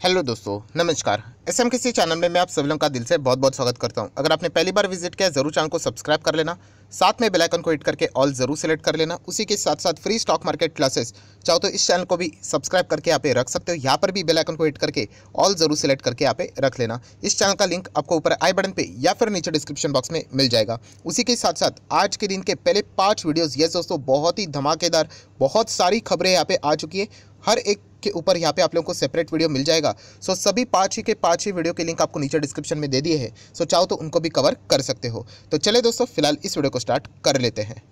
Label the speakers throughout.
Speaker 1: Hello दोस्तों, नमस्कार। S M किसी चैनल में मैं आप सभी लोगों का दिल से बहुत बहुत स्वागत करता हूँ। अगर आपने पहली बार विज़िट किया ज़रूर चैनल को सब्सक्राइब कर लेना। साथ में बेल आइकन को हिट करके ऑल ज़रूर सेलेक्ट कर लेना। उसी के साथ साथ फ्री स्टॉक मार्केट क्लासेस। चाहो तो इस चैनल को भी सब्सक्राइब करके यहाँ पे रख सकते हो। यहाँ पर भी बेल आइकन को हिट करके ऑल ज़रूर सेलेक्ट करके यहाँ पे रख लेना। इस चैनल का लिंक आपको ऊपर आई बटन पर या फिर नीचे डिस्क्रिप्शन बॉक्स में मिल जाएगा। उसी के साथ साथ आज के दिन के पहले पाँच वीडियोज़ ये दोस्तों, बहुत ही धमाकेदार, बहुत सारी खबरें यहाँ पर आ चुकी है। हर एक के ऊपर यहाँ पे आप लोगों को सेपरेट वीडियो मिल जाएगा। सो सभी पाँच ही के पाँच ही वीडियो के लिंक आपको नीचे डिस्क्रिप्शन में दे दिए हैं। सो चाहो तो उनको भी कवर कर सकते हो। तो चले दोस्तों फ़िलहाल इस वीडियो को स्टार्ट कर लेते हैं।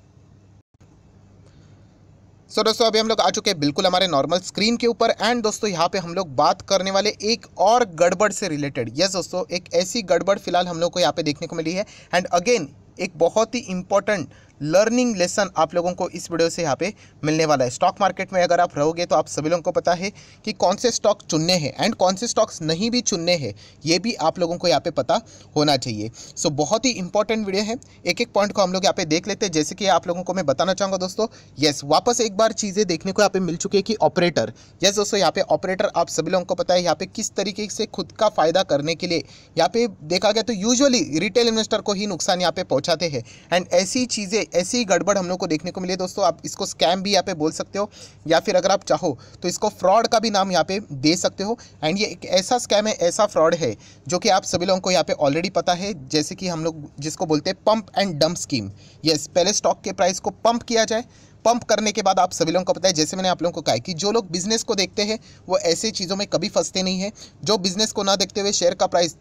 Speaker 1: सो so, दोस्तों अभी हम लोग आ चुके हैं बिल्कुल हमारे नॉर्मल स्क्रीन के ऊपर। एंड दोस्तों यहाँ पे हम लोग बात करने वाले एक और गड़बड़ से रिलेटेड यस दोस्तों एक ऐसी गड़बड़ फ़िलहाल हम लोग को यहाँ पे देखने को मिली है। एंड अगेन एक बहुत ही इंपॉर्टेंट लर्निंग लेसन आप लोगों को इस वीडियो से यहाँ पे मिलने वाला है। स्टॉक मार्केट में अगर आप रहोगे तो आप सभी लोगों को पता है कि कौन से स्टॉक चुनने हैं एंड कौन से स्टॉक्स नहीं भी चुनने हैं ये भी आप लोगों को यहाँ पे पता होना चाहिए। सो so, बहुत ही इंपॉर्टेंट वीडियो है। एक एक पॉइंट को हम लोग यहाँ पे देख लेते हैं। जैसे कि आप लोगों को मैं बताना चाहूँगा दोस्तों येस वापस एक बार चीज़ें देखने को यहाँ पे मिल चुकी है कि ऑपरेटर यस दोस्तों यहाँ पे ऑपरेटर आप सभी लोगों को पता है यहाँ पे किस तरीके से खुद का फ़ायदा करने के लिए यहाँ पे देखा गया तो यूजुअली रिटेल इन्वेस्टर को ही नुकसान यहाँ पे पहुँचाते हैं। एंड ऐसी चीज़ें ऐसी ही गड़बड़ हम लोग को देखने को मिले दोस्तों, आप इसको स्कैम भी यहाँ पे बोल सकते हो, या फिर अगर आप चाहो तो इसको फ्रॉड का भी नाम यहाँ पे दे सकते हो। एंड ये एक ऐसा स्कैम है, ऐसा फ्रॉड है, जो कि आप सभी लोगों को यहाँ पे ऑलरेडी पता है, जैसे कि हम लोग जिसको बोलते हैं pump and dump scheme yes पहले स्टॉक के प्राइस को पंप किया जाए। पंप करने के बाद आप सभी लोगों को पता है, जैसे मैंने आप लोगों को कहा कि जो लोग बिज़नेस को देखते हैं, वो ऐसे चीज़ों में कभी फंसते नहीं है। जो बिज़नेस को ना देखते हुए शेयर का प्राइस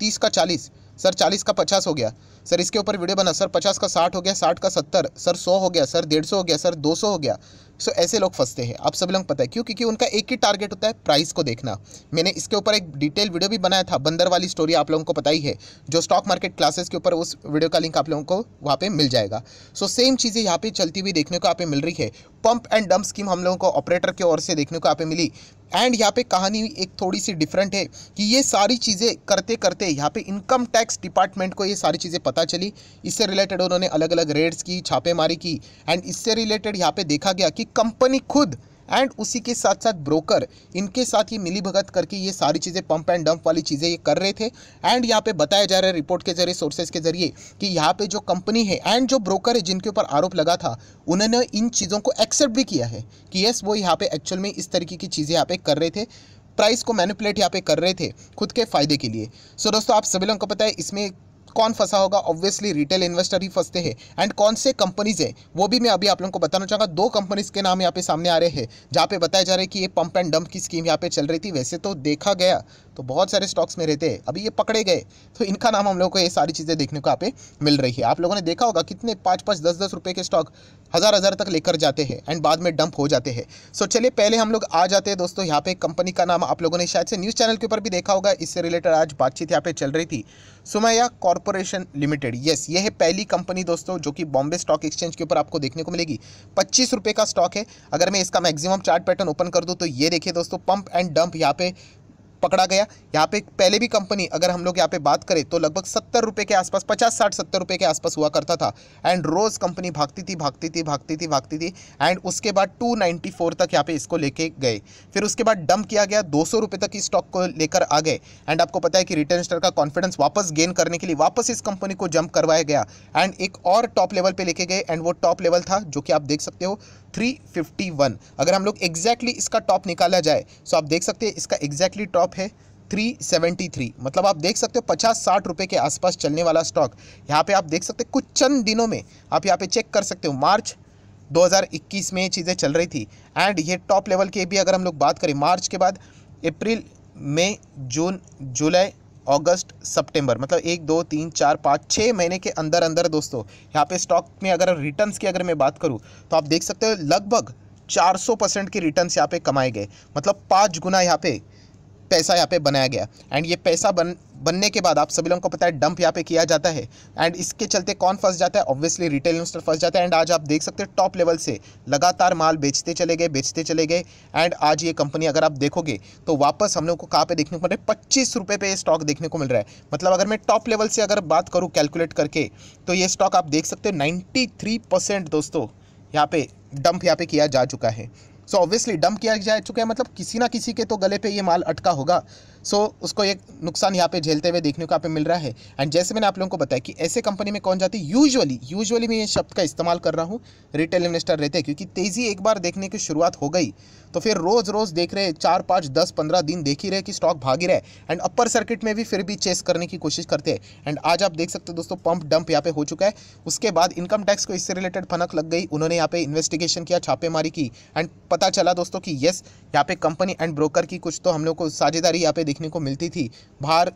Speaker 1: तीस का चालीस सर, चालीस का पचास हो गया। सर, इसके ऊपर वीडियो बना। सर, पचास का साठ हो गया, साठ का सत्तर। सर, सौ हो गया, सर, डेढ़ सौ हो गया, सर, दो सौ हो गया। सो, ऐसे लोग फंसते हैं। आप सभी लोग पता है, क्यों? क्योंकि उनका एक ही टारगेट होता है प्राइस को देखना। मैंने इसके ऊपर एक डिटेल वीडियो भी बनाया था, बंदर वाली स्टोरी आप लोगों को पता ही है, जो स्टॉक मार्केट क्लासेस के ऊपर उस वीडियो का लिंक आप लोगों को वहाँ पर मिल जाएगा। सो सेम चीज़ें यहाँ पे चलती हुई देखने को आप मिल रही है। पंप एंड डंप स्कीम हम लोगों को ऑपरेटर की ओर से देखने को यहाँ पे मिली। एंड यहाँ पे कहानी एक थोड़ी सी डिफरेंट है कि ये सारी चीज़ें करते करते यहाँ पे इनकम टैक्स डिपार्टमेंट को ये सारी चीज़ें पता चली। इससे रिलेटेड उन्होंने अलग अलग रेड्स की, छापेमारी की। एंड इससे रिलेटेड यहाँ पे देखा गया कि कंपनी खुद एंड उसी के साथ साथ ब्रोकर इनके साथ ये मिली भगत करके ये सारी चीज़ें पंप एंड डंप वाली चीज़ें ये कर रहे थे। एंड यहाँ पे बताया जा रहा है रिपोर्ट के ज़रिए सोर्सेज के ज़रिए कि यहाँ पे जो कंपनी है एंड जो ब्रोकर है जिनके ऊपर आरोप लगा था उन्होंने इन चीज़ों को एक्सेप्ट भी किया है कि यस वो यहाँ पे एक्चुअल में इस तरीके की चीज़ें यहाँ पे कर रहे थे। प्राइस को मैनिपुलेट यहाँ पे कर रहे थे खुद के फ़ायदे के लिए। सो so, दोस्तों आप सभी लोगों को पता है इसमें कौन फंसा होगा? ऑब्वियसली रिटेल इन्वेस्टर ही फंसते हैं। एंड कौन से कंपनीज़ है? वो भी मैं अभी आप लोगों को बताना चाहूँगा। दो कंपनीज़ के नाम यहाँ पे सामने आ रहे हैं, जहाँ पे बताया जा रहा है कि ये पंप एंड डंप की स्कीम यहाँ पे चल रही थी। वैसे तो देखा गया तो बहुत सारे स्टॉक्स में रहते हैं। अभी ये पकड़े गए तो इनका नाम हम लोग को ये सारी चीज़ें देखने को यहाँ पे मिल रही है। आप लोगों ने देखा होगा कितने पाँच पाँच दस दस रुपये के स्टॉक हज़ार हज़ार तक लेकर जाते हैं एंड बाद में डंप हो जाते हैं। सो so, चलिए पहले हम लोग आ जाते हैं दोस्तों यहाँ पे कंपनी का नाम आप लोगों ने शायद से न्यूज़ चैनल के ऊपर भी देखा होगा इससे रिलेटेड आज बातचीत यहाँ पे चल रही थी। सुमैया कॉरपोरेशन लिमिटेड यस ये है पहली कंपनी दोस्तों जो कि बॉम्बे स्टॉक एक्सचेंज के ऊपर आपको देखने को मिलेगी। पच्चीस का स्टॉक है। अगर मैं इसका मैक्सिमम चार्ट पैटर्न ओपन कर दूँ तो ये देखिए दोस्तों पंप एंड डंप यहाँ पे पकड़ा गया। यहाँ पे पहले भी कंपनी, अगर हम लोग यहाँ पे बात करें तो लगभग सत्तर रुपये के आसपास, पचास, साठ, सत्तर रुपये के आसपास हुआ करता था। एंड रोज़ कंपनी भागती थी भागती थी भागती थी भागती थी। एंड उसके बाद टू नाइन्टी फोर तक यहाँ पे इसको लेके गए। फिर उसके बाद डंप किया गया, दो सौ रुपये तक इस स्टॉक को लेकर आ गए। एंड आपको पता है कि रिटर्न स्टर का कॉन्फिडेंस वापस गेन करने के लिए वापस इस कंपनी को जंप करवाया गया। एंड एक और टॉप लेवल पर लेके गए एंड वो टॉप लेवल था, जो कि आप देख सकते हो 351 अगर हम लोग एग्जैक्टली इसका टॉप निकाला जाए सो आप देख सकते हैं इसका एग्जैक्टली टॉप है 373 मतलब आप देख सकते हो पचास साठ रुपये के आसपास चलने वाला स्टॉक यहाँ पे आप देख सकते हैं कुछ चंद दिनों में आप यहाँ पे चेक कर सकते हो। मार्च 2021 में ये चीज़ें चल रही थी। एंड ये टॉप लेवल के भी अगर हम लोग बात करें, मार्च के बाद अप्रैल, मई, जून, जुलाई अगस्त, सितंबर मतलब एक, दो, तीन, चार, पाँच छः महीने के अंदर अंदर दोस्तों, यहाँ पे स्टॉक में अगर रिटर्न्स की अगर मैं बात करूँ तो आप देख सकते हो लगभग 400 परसेंट के रिटर्न्स यहाँ पे कमाए गए। मतलब पाँच गुना यहाँ पे पैसा यहाँ पे बनाया गया। एंड ये पैसा बन, बनने के बाद आप सभी लोगों को पता है डंप यहाँ पे किया जाता है। एंड इसके चलते कौन फंस जाता है? ऑब्वियसली रिटेल इन्वेस्टर फंस जाता है। एंड आज आप देख सकते हैं टॉप लेवल से लगातार माल बेचते चले गए, बेचते चले गए। एंड आज ये कंपनी अगर आप देखोगे तो वापस हम लोग को कहाँ पे देखने को मिल रहा है? पच्चीस रुपये पे ये स्टॉक देखने को मिल रहा है। मतलब अगर मैं टॉप लेवल से अगर बात करूँ कैलकुलेट करके तो ये स्टॉक आप देख सकते हो नाइन्टी दोस्तों, यहाँ पे डंप यहाँ पे किया जा चुका है। सो ऑब्वियसली डंप किया जा चुका है मतलब किसी ना किसी के तो गले पे ये माल अटका होगा। सो so, उसको एक नुकसान यहाँ पे झेलते हुए देखने को यहाँ पे मिल रहा है। एंड जैसे मैंने आप लोगों को बताया कि ऐसे कंपनी में कौन जाती है? यूजुअली यूजुअली मैं ये शब्द का इस्तेमाल कर रहा हूँ। रिटेल इन्वेस्टर रहते हैं क्योंकि तेज़ी एक बार देखने की शुरुआत हो गई तो फिर रोज़ रोज़ देख रहे चार पाँच दस पंद्रह दिन देख ही रहे कि स्टॉक भाग रहे एंड अपर सर्किट में भी फिर भी चेस करने की कोशिश करते हैं। एंड आज आप देख सकते हो दोस्तों पंप डंप यहाँ पे हो चुका है। उसके बाद इनकम टैक्स को इससे रिलेटेड फनक लग गई। उन्होंने यहाँ पे इन्वेस्टिगेशन किया छापेमारी की। एंड पता चला दोस्तों कि येस यहाँ पे कंपनी एंड ब्रोकर की कुछ तो हम लोग को साझेदारी यहाँ पे देखने को मिलती थी बाहर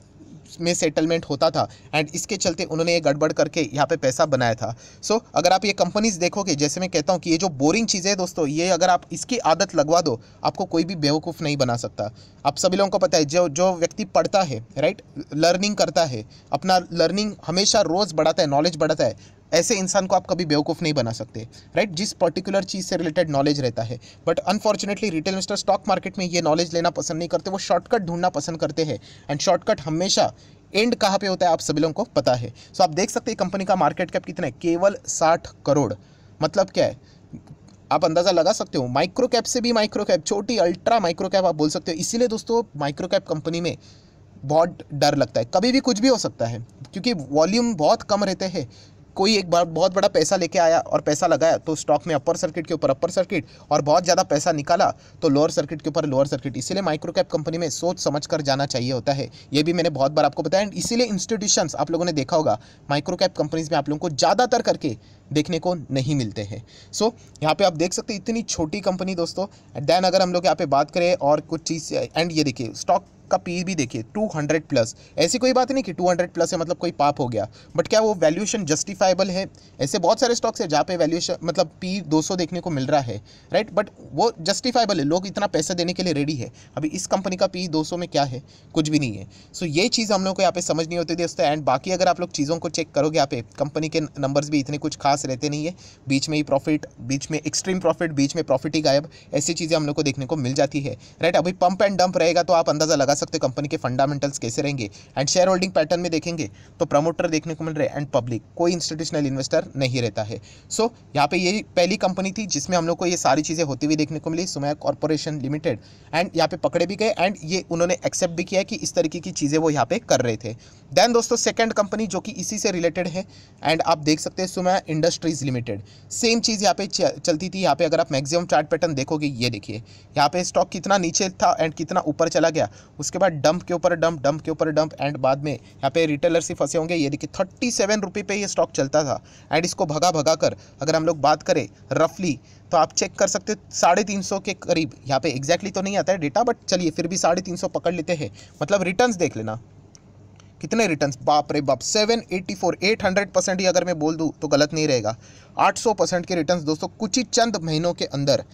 Speaker 1: में सेटलमेंट होता था एंड इसके चलते उन्होंने ये गड़बड़ करके यहाँ पे पैसा बनाया था। सो so, अगर आप ये कंपनीज़ देखोगे जैसे मैं कहता हूँ कि ये जो बोरिंग चीज़ें है दोस्तों ये अगर आप इसकी आदत लगवा दो आपको कोई भी बेवकूफ़ नहीं बना सकता। आप सभी लोगों को पता है जो जो व्यक्ति पढ़ता है राइट लर्निंग करता है अपना लर्निंग हमेशा रोज़ बढ़ाता है नॉलेज बढ़ाता है ऐसे इंसान को आप कभी बेवकूफ़ नहीं बना सकते राइट जिस पर्टिकुलर चीज़ से रिलेटेड नॉलेज रहता है। But unfortunately retail investor stock market में ये नॉलेज लेना पसंद नहीं करते, वो शॉर्टकट ढूंढना पसंद करते हैं। एंड शॉर्टकट हमेशा एंड कहाँ पे होता है, आप सभी लोगों को पता है। सो so आप देख सकते हैं कंपनी का मार्केट कैप कितना है, केवल साठ करोड़। मतलब क्या है? आप अंदाज़ा लगा सकते हो माइक्रो कैप से भी माइक्रो कैप छोटी अल्ट्रा माइक्रो कैप आप बोल सकते हो। इसीलिए दोस्तों माइक्रो कैप कंपनी में बहुत डर लगता है। कभी भी कुछ भी हो सकता है, क्योंकि वॉल्यूम बहुत कम रहते हैं। कोई एक बार बहुत बड़ा पैसा लेके आया और पैसा लगाया तो स्टॉक में अपर सर्किट के ऊपर अपर सर्किट और बहुत ज़्यादा पैसा निकाला तो लोअर सर्किट के ऊपर लोअर सर्किट इसीलिए माइक्रो कैप कंपनी में सोच समझ कर जाना चाहिए होता है। ये भी मैंने बहुत बार आपको बताया। एंड इसीलिए इंस्टीट्यूशंस आप लोगों ने देखा होगा माइक्रो कैप कंपनीज़ में आप लोगों को ज़्यादातर करके देखने को नहीं मिलते हैं। सो so, यहाँ पे आप देख सकते हैं इतनी छोटी कंपनी दोस्तों। देन अगर हम लोग यहाँ पे बात करें और कुछ चीज़ एंड ये देखिए स्टॉक का पी भी देखिए 200 प्लस ऐसी कोई बात नहीं कि 200 प्लस है मतलब कोई पाप हो गया। बट क्या वो वैल्यूएशन जस्टिफाइबल है? ऐसे बहुत सारे स्टॉक्स है जहाँ पे वैल्यूएशन मतलब पी 200 देखने को मिल रहा है राइट बट वो जस्टिफाइबल है। लोग इतना पैसा देने के लिए रेडी है। अभी इस कंपनी का पी 200 में क्या है? कुछ भी नहीं है। सो so, ये चीज़ हम लोग को यहाँ पे समझ नहीं होती दोस्तों। एंड बाकी अगर आप लोग चीज़ों को चेक करोगे यहाँ पे कंपनी के नंबर्स भी इतने कुछ खास रहते नहीं है। बीच में ही प्रॉफिट बीच में एक्सट्रीम प्रॉफिट बीच में प्रॉफिट ही गायब। ऐसी चीज़ें हम लोग को देखने को मिल जाती है राइट अभी पंप एंड डंप रहेगा तो आप अंदाज़ा लगा सकते कंपनी के फंडामेंटल्स कैसे रहेंगे? एंड शेयर होल्डिंग पैटर्न में देखेंगे तो प्रमोटर देखने को मिल रहे हैं एंड पब्लिक कोई इंस्टीट्यूशनल इन्वेस्टर नहीं रहता है। सो so, यहाँ पे ये पहली कंपनी थी जिसमें हम लोग को ये सारी चीज़ें होती हुई देखने को मिली सुमया कॉर्पोरेशन लिमिटेड एंड यहाँ पे पकड़े भी गए एंड ये उन्होंने एक्सेप्ट भी किया कि इस तरीके की चीज़ें वो यहाँ पे कर रहे थे। देन दोस्तों सेकंड कंपनी जो कि इसी से रिलेटेड है एंड आप देख सकते हैं सुमया इंडस्ट्रीज़ लिमिटेड सेम चीज़ यहाँ पे चलती थी यहाँ पे अगर आप मैक्सिमम चार्ट पैटर्न देखोगे ये देखिए यहाँ पे स्टॉक कितना नीचे था एंड कितना ऊपर चला गया उसके बाद डंप के ऊपर डंप डंप के ऊपर डंप एंड बाद में यहाँ पे रिटेलर ही फंसे होंगे। ये देखिए थर्टी सेवन रुपये पे ये स्टॉक चलता था। एंड इसको भगा भगा कर अगर हम लोग बात करें रफली तो आप चेक कर सकते साढ़े तीन सौ के करीब। यहाँ पे एग्जैक्टली तो नहीं आता है डेटा बट चलिए, फिर भी साढ़े तीन सौ पकड़ लेते हैं। मतलब रिटर्न्स देख लेना। कितने रिटर्न्स बाप रे बाप seven eighty four eight hundred percent ही अगर मैं बोल दूँ तो गलत नहीं रहेगा। आठ सौ परसेंट के रिटर्न्स दोस्तों कुछ ही चंद महीनों के अंदर।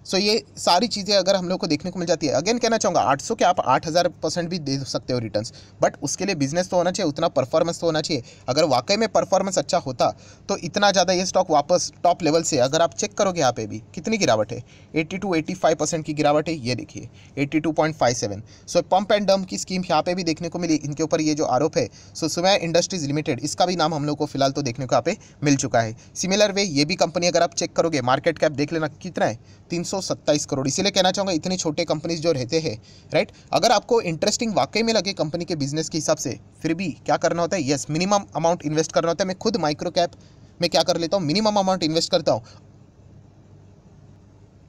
Speaker 1: सो so, ये सारी चीज़ें अगर हम लोग को देखने को मिल जाती है। अगेन कहना चाहूँगा 800 के आप 8000 परसेंट भी दे सकते हो रिटर्न्स बट उसके लिए बिज़नेस तो होना चाहिए उतना परफॉर्मेंस तो होना चाहिए। अगर वाकई में परफॉर्मेंस अच्छा होता तो इतना ज़्यादा ये स्टॉक वापस टॉप लेवल से अगर आप चेक करोगे यहाँ पे भी कितनी गिरावट है? Eighty two eighty five percent की गिरावट है ये देखिए eighty two point five seven. So pump and dump की स्कीम यहाँ पे भी देखने को मिली इनके ऊपर ये जो आरोप है सो सुमय इंडस्ट्रीज़ लिमिटेड इसका भी नाम हम लोग को फ़िलहाल तो देखने को यहाँ पे मिल चुका है। सिमिलर वे ये भी कंपनी अगर आप चेक करोगे मार्केट कैप देख लेना कितना है? तीन करोड़। इसीलिए कहना चाहूँगा, इतने छोटे कंपनीज़ जो रहते हैं राइट अगर आपको इंटरेस्टिंग वाकई में लगे कंपनी के बिज़नेस के हिसाब से, फिर भी क्या करना होता है? यस मिनिमम अमाउंट इन्वेस्ट करना होता है। मैं खुद माइक्रो कैप में क्या कर लेता हूँ? मिनिमम अमाउंट इन्वेस्ट करता हूँ।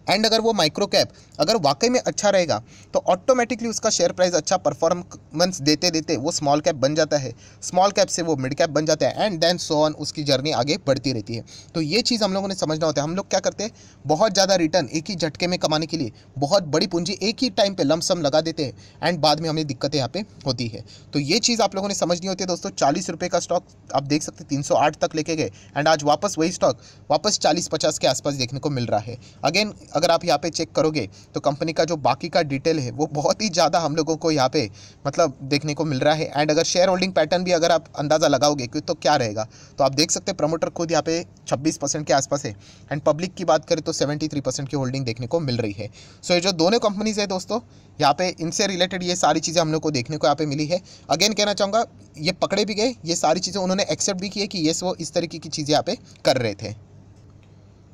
Speaker 1: एंड अगर वो माइक्रो कैप अगर वाकई में अच्छा रहेगा तो ऑटोमेटिकली उसका शेयर प्राइस अच्छा परफॉर्मेंस देते देते वो स्मॉल कैप बन जाता है। स्मॉल कैप से वो मिड कैप बन जाता है एंड देन सो ऑन उसकी जर्नी आगे बढ़ती रहती है। तो ये चीज़ हम लोगों ने समझना होता है। हम लोग क्या करते हैं? बहुत ज़्यादा रिटर्न एक ही झटके में कमाने के लिए बहुत बड़ी पूंजी एक ही टाइम पर लमसम लगा देते हैं एंड बाद में हमें दिक्कतें यहाँ पे होती है। तो ये चीज़ आप लोगों ने समझनी होती है दोस्तों। चालीस रुपये का स्टॉक आप देख सकते तीन सौ आठ तक लेके गए। एंड आज वापस वही स्टॉक वापस चालीस पचास के आसपास देखने को मिल रहा है। अगेन अगर आप यहाँ पे चेक करोगे तो कंपनी का जो बाकी का डिटेल है, वो बहुत ही ज़्यादा हम लोगों को यहाँ पे मतलब देखने को मिल रहा है। एंड अगर शेयर होल्डिंग पैटर्न भी अगर आप अंदाज़ा लगाओगे कि तो क्या रहेगा? तो आप देख सकते हैं प्रमोटर खुद यहाँ पे छब्बीस के आसपास है। एंड पब्लिक की बात करें तो सेवेंटी की होल्डिंग देखने को मिल रही है। सो ये जो दोनों कंपनीज़ है दोस्तों, यहाँ पे इनसे रिलेटेड ये सारी चीज़ें हम लोग को देखने को यहाँ पे मिली है। अगेन कहना चाहूँगा, ये पकड़े भी गए, ये सारी चीज़ें उन्होंने एक्सेप्ट भी किए कि ये वो इस तरीके की चीज़ें यहाँ पे कर रहे थे।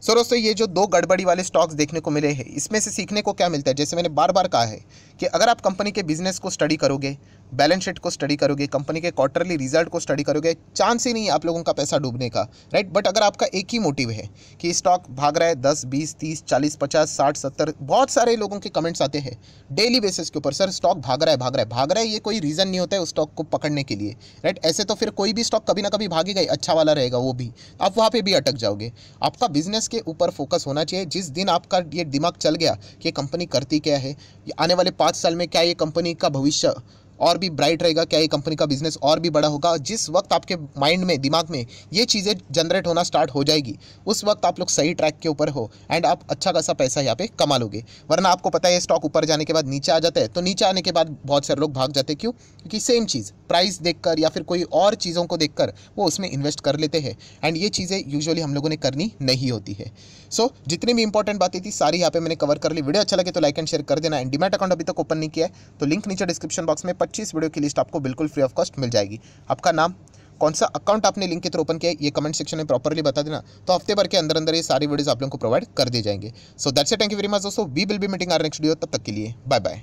Speaker 1: सो दोस्तों, ये जो दो गड़बड़ी वाले स्टॉक्स देखने को मिले हैं, इसमें से सीखने को क्या मिलता है? जैसे मैंने बार बार कहा है कि अगर आप कंपनी के बिज़नेस को स्टडी करोगे बैलेंस शीट को स्टडी करोगे कंपनी के क्वार्टरली रिज़ल्ट को स्टडी करोगे चांस ही नहीं है आप लोगों का पैसा डूबने का राइट बट अगर आपका एक ही मोटिव है कि स्टॉक भाग रहा है दस, बीस, तीस, चालीस, पचास, साठ, सत्तर, बहुत सारे लोगों के कमेंट्स आते हैं डेली बेसिस के ऊपर, सर स्टॉक भाग रहा है, भाग रहा है, भाग रहा है, ये कोई रीज़न नहीं होता है उस स्टॉक को पकड़ने के लिए राइट ऐसे तो फिर कोई भी स्टॉक कभी ना कभी भागेगा ही अच्छा वाला रहेगा वो भी, आप वहाँ पर भी अटक जाओगे। आपका बिज़नेस के ऊपर फोकस होना चाहिए, जिस दिन आपका ये दिमाग चल गया कि कंपनी करती क्या है आने वाले पाँच साल में क्या ये कंपनी का भविष्य और भी ब्राइट रहेगा, क्या ये कंपनी का बिज़नेस और भी बड़ा होगा? जिस वक्त आपके माइंड में, दिमाग में ये चीज़ें जनरेट होना स्टार्ट हो जाएगी, उस वक्त आप लोग सही ट्रैक के ऊपर हो एंड आप अच्छा खासा पैसा यहाँ पे कमा लोगे। वरना आपको पता है स्टॉक ऊपर जाने के बाद नीचे आ जाता है तो नीचे आने के बाद बहुत सारे लोग भाग जाते क्यों? क्योंकि सेम चीज़ प्राइस देखकर या फिर कोई और चीज़ों को देखकर वो उसमें इन्वेस्ट कर लेते हैं एंड ये चीज़ें यूजुअली हम लोगों ने करनी नहीं होती है। सो जितनी भी इंपॉर्टेंट बातें थी, सारी यहाँ पे मैंने कवर कर ली। वीडियो अच्छा लगे तो लाइक एंड शेयर कर देना एंड डिमेट अकाउंट अभी तक ओपन नहीं किया तो लिंक नीचे डिस्क्रिप्शन बॉक्स में पच्चीस वीडियो की लिस्ट आपको बिल्कुल फ्री ऑफ़ कॉस्ट मिल जाएगी। आपका नाम, कौन सा अकाउंट आपने लिंक के थ्रू ओपन किया ये कमेंट सेक्शन में प्रॉपरली बता देना तो हफ़्ते भर के अंदर अंदर ये सारी वीडियोस आप लोगों को प्रोवाइड कर दी जाएँगे। So that's it thank you very much दोस्तों. We will be meeting our next video तब तक के लिए बाय बाय